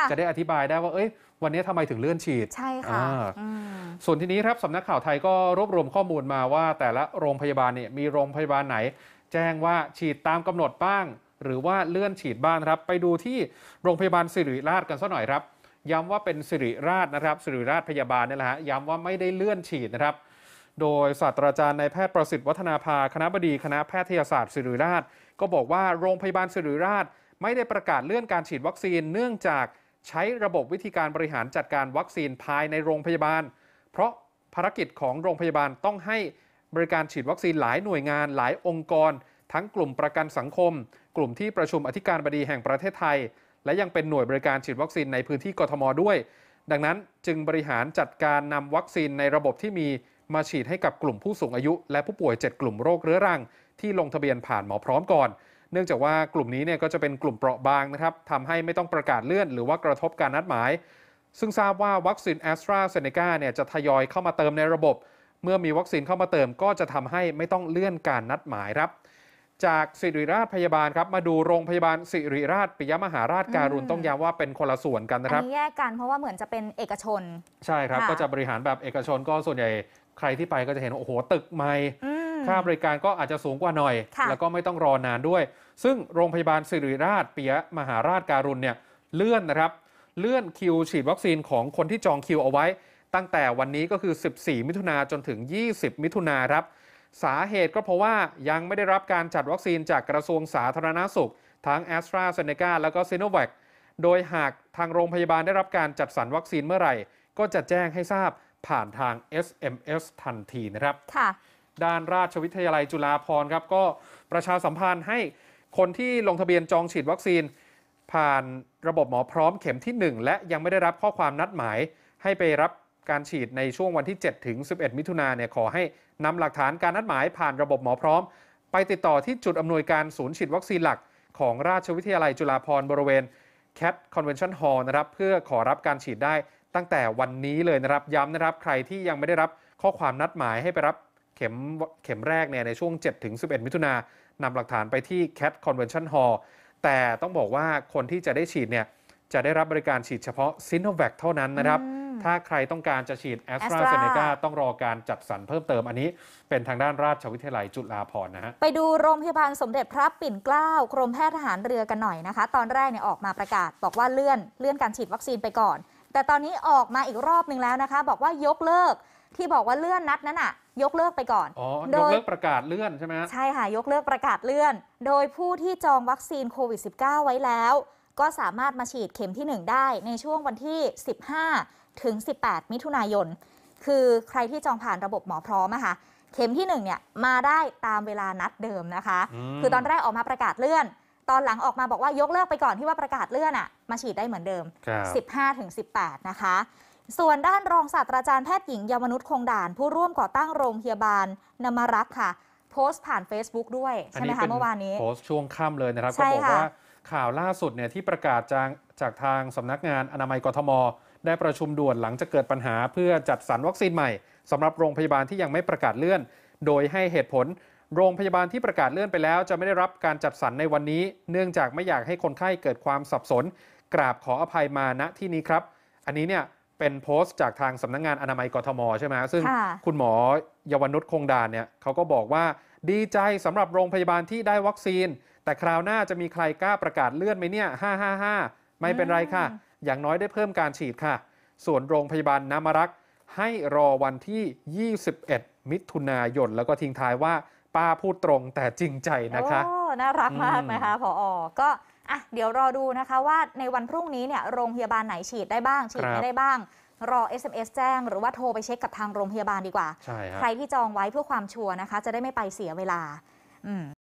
ค่ะจะได้อธิบายได้ว่า เอ้ย วันนี้ทำไมถึงเลื่อนฉีด ใช่ค่ะอ่าอืมส่วนทีนี้ครับสำนักข่าวไทยก็รวบรวมข้อมูลมาว่า แต่ละโรงพยาบาลเนี่ยมีโรงพยาบาลไหน แจ้งว่าฉีดตามกำหนดบ้าง หรือว่าเลื่อนฉีดบ้างนะครับ ไปดูที่โรงพยาบาลสิริราชกันสักหน่อยครับ ย้ำว่าเป็นสิริราชนะครับสิริราชพยาบาลนี่แหละฮะย้ำว่าไม่ได้เลื่อนฉีดนะครับ โดยศาสตราจารย์นายแพทย์ประสิทธิ์วัฒนาภาคณะบดีคณะแพทยศาสตร์ศิริราช ก็บอกว่าโรงพยาบาลศิริราช ไม่ได้ประกาศเลื่อนการฉีดวัคซีน เนื่องจาก ใช้ระบบวิธีการบริหารจัดการวัคซีนภายในโรงพยาบาล เพราะภารกิจของโรงพยาบาลต้องให้บริการฉีดวัคซีนหลายหน่วยงานหลายองค์กร ทั้งกลุ่มประกันสังคม กลุ่มที่ประชุมอธิการบดีแห่งประเทศไทย และยังเป็นหน่วยบริการฉีดวัคซีนในพื้นที่กทมด้วย ดังนั้นจึงบริหารจัดการนำวัคซีนในระบบที่มีมาฉีดให้กับกลุ่มผู้สูงอายุ และผู้ป่วย 7 กลุ่มโรคเรื้อรัง ที่ลงทะเบียนผ่านหมอพร้อมก่อน เนื่องจากว่ากลุ่มนี้เนี่ยก็จะเป็นกลุ่มเปราะบางนะครับทำให้ไม่ต้องประกาศเลื่อน หรือว่ากระทบการนัดหมาย ซึ่งทราบว่าวัคซีนแอสตราเซเนกาเนี่ยจะทยอยเข้ามาเติมในระบบ เมื่อมีวัคซีนเข้ามาเติมก็จะทำให้ไม่ต้องเลื่อนการนัดหมายครับจากสิริราชพยาบาลครับมาดูโรงพยาบาลสิริราชปิยมหาราชการุณอืมต้องย้ำว่าเป็นคนละส่วนกันนะคอัรับนนี้แยกกันเพราะว่าเหมือนจะเป็นเอกชน ใช่ครับค่ะก็จะบริหารแบบเอกชนก็ส่วนใหญ่ใครที่ไปก็จะเห็นว่าโอ้โหตึกใหม่อืม ค่าบริการก็อาจจะสูงกว่าหน่อยค่ะแล้วก็ไม่ต้องรอนานด้วย ซึ่งโรงพยาบาลสิริราชปิยมหาราชการุณเนี่ยเลื่อนนะครับเลื่อนคิวฉีดวัคซีนของคนที่จองคิวเอาไว้ ตั้งแต่วันนี้ก็คือ 14 มิถุนาจนถึง 20 มิถุนาครับสาเหตุก็เพราะว่ายังไม่ได้รับการจัดวัคซีนจากกระทรวงสาธารณาสุข ทั้ง a s t r a z เซ e c a แล้วก็ s i n o v a c โดยหากทางโรงพยาบาลได้รับการจัดสรรวัคซีนเมื่อไหร่ ก็จะแจ้งให้ทราบผ่านทาง SMS ทันทีนะครับ ค่ะ ด้านราชวิทยาลัยจุฬาภรณ์ครับก็ประชาสัมพันธ์ให้คนที่ลงทะเบียนจองฉีดวัคซีน ผ่านระบบหมอพร้อมเข็มที่ 1 และยังไม่ได้รับข้อความนัดหมาย ให้ไปรับการฉีดในช่วงวันที่ 7 ถึง 11 มิถุนาเนี่ยขอให้นำหลักฐานการนัดหมายผ่านระบบหมอพร้อม ไปติดต่อที่จุดอำนวยการศูนย์ฉีดวัคซีนหลักของราชวิทยาลัยจุฬาภรณ์บริเวณ Cat Convention Hall นะครับเพื่อขอรับการฉีดได้ตั้งแต่วันนี้เลยนะครับย้ำนะครับ ใครที่ยังไม่ได้รับข้อความนัดหมายให้ไปรับ เข็มเข็มแรกเนี่ยในช่วง7ถึง11 มิถุนานำหลักฐานไปที่ Cat Convention Hall แต่ต้องบอกว่าคนที่จะได้ฉีดเนี่ยจะได้รับบริการฉีดเฉพาะ s i n o v a c เท่านั้นนะครับอืมถ้าใครต้องการจะฉีด a s t r a z Astra e ซ e c a ต้องรอการจัดสรรเพิ่มเติมอันนี้ เป็นทางด้านราชวิทยาลัยจุฬาภรณ์นะฮะ ไปดูโรงพยาบาลสมเด็จพระปิ่นเกล้ากรมแพทย์ทหารเรือกันหน่อยนะคะ ตอนแรกเนี่ยออกมาประกาศ บอกว่าเลื่อนเลื่อนการฉีดวัคซีนไปก่อน แต่ตอนนี้ออกมาอีกรอบหนึ่งแล้วนะคะ บอกว่ายกเลิกที่บอกว่าเลื่อนนัดนั้นอะยกเลิกไปก่อน อ๋อโดยกยเลิกประกาศเลื่อนใช่ไหมฮะใช่ค่ะ ยกเลิกประกาศเลื่อน โดยผู้ที่จองวัคซีนโควิด -19 ไว้แล้ว ก็สามารถมาฉีดเข็มที่ 1 ได้ในช่วงวันที่ 15 ถึง 18 มิถุนายน คือใครที่จองผ่านระบบหมอพร้อมอะค่ะเข็มที่1เนี่ยมาได้ตามเวลานัดเดิมนะคะอืมคือตอนแรกออกมาประกาศเลื่อน ตอนหลังออกมาบอกว่ายกเลิกไปก่อนที่ว่าประกาศเลื่อนอะมาฉีดได้เหมือนเดิมครับ15ถึง18 นะคะ ส่วนด้านรองศาสตราจารย์แพทย์หญิงยาวนุชคงด่าน ผู้ร่วมก่อตั้งโรงพยาบาลนมรักษ์ค่ะ โพสต์ผ่าน Facebook ด้วย ใช่ไหมคะเมื่อวานนี้ โพสต์ช่วงค่ำเลยนะครับใช่ก็บอกค่ะว่าข่าวล่าสุดเนี่ยที่ประกาศจากจากทางสำนักงานอนามัยกทม ได้ประชุมด่วนหลังจากเกิดปัญหาเพื่อจัดสรรวัคซีนใหม่สำหรับโรงพยาบาลที่ยังไม่ประกาศเลื่อน โดยให้เหตุผลโรงพยาบาลที่ประกาศเลื่อนไปแล้ว จะไม่ได้รับการจัดสรรในวันนี้ เนื่องจากไม่อยากให้คนไข้เกิดความสับสน กราบขออภัยมาณที่นี้ครับ อันนี้เนี่ย เป็นโพสต์จากทางสำนักงานอนามัยกทมใช่ไหมซึ่งค่ะคุณหมอเยาวนุชคงดานเนี่ยเขาก็บอกว่าดีใจสำหรับโรงพยาบาลที่ได้วัคซีน แต่คราวหน้าจะมีใครกล้าประกาศเลื่อนไหมเนี่ย555ไม่เป็นไรค่ะอืมอย่างน้อยได้เพิ่มการฉีดค่ะ ส่วนโรงพยาบาลน้ำมรักษ์ให้รอวันที่ 21 มิถุนายน แล้วก็ทิ้งท้ายว่าป้าพูดตรงแต่จริงใจนะคะโอ้น่ารักมากอืมนะคะผอก็ อะเดี๋ยวรอดูนะคะว่าในวันพรุ่งนี้เนี่ยโรงพยาบาลไหนฉีดได้บ้าง ฉีดไม่ได้บ้าง รอ SMS แจ้ง หรือว่าโทรไปเช็คกับทางโรงพยาบาลดีกว่า ใช่ฮะใครที่จองไว้เพื่อความชัวร์นะคะ จะได้ไม่ไปเสียเวลา อืม